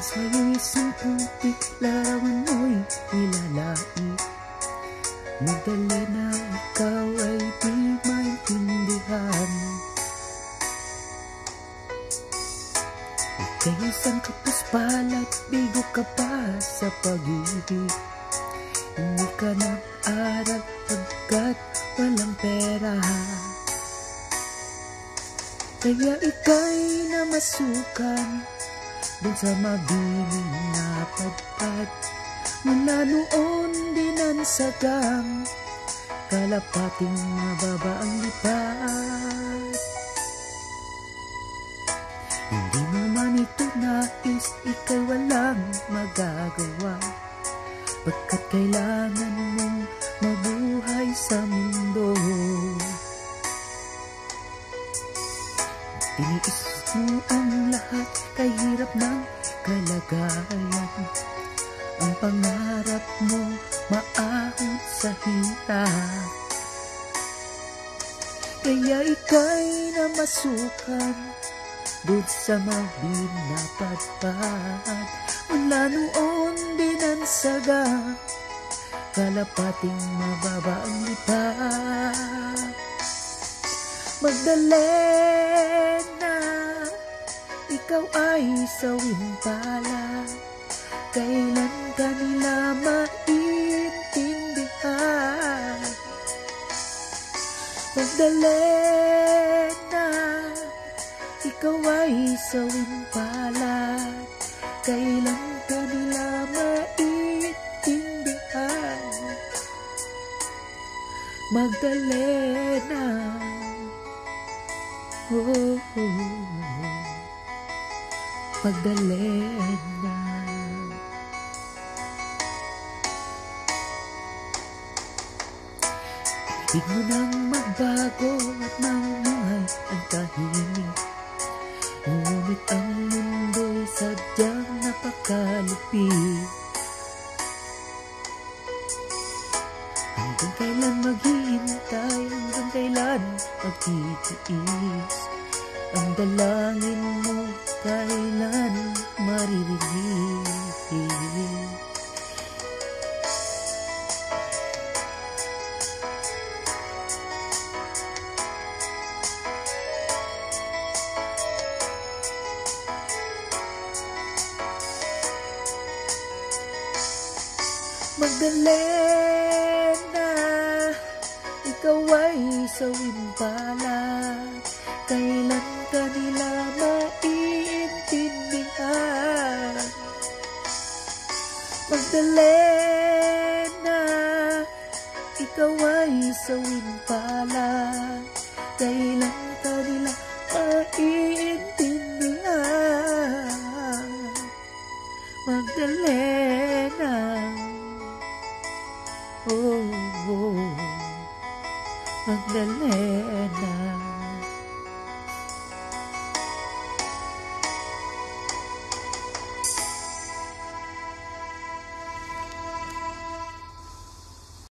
Kung sa'yo'y sumputik, larawan mo'y ilalait Magdali na ikaw ay di maintindihan. Ika'y isang kapos palad, bigo ka pa sa pag-ibig. Hindi ka nag-aral pagkat walang pera. Kaya ika'y namasukan Dun sa mabiling na padpad Mula noon dinansagang Kalapating mababa ang lipat Hindi mo man ito nais Ika'y walang magagawa. Pagkat kailangan mong mabuhay sa mundo Tiniis mo ang lahat Kahirap ng kalagayan. Ang pangarap mo maahon sa hirap. Kaya ika'y namasukan Doon sa mabinapadpad Mula noon dinansaga Kalapating mababa ang lipat Magdalena Ikaw ay sawing pala Kailan ka nila maintindihan? Magdalena Ikaw ay sawing pala Kailan ka nila maintindihan? Magdalena oh, oh, Magdalena Ibig mo nang magbago at mamuhay ang tahimik. Ngunit ang mundo'y sadyang napakalupit. Hanggang kailan maghihintay, hanggang kailan magtitiis Ang dalangin mo kailan maririnig? Magdalena Ikaw ay sawing pala Kailan ka nila maintindihan Magdalena Ikaw ay sawing pala Kailan ka nila maintindihan Magdalena Oh, oh, Magdalena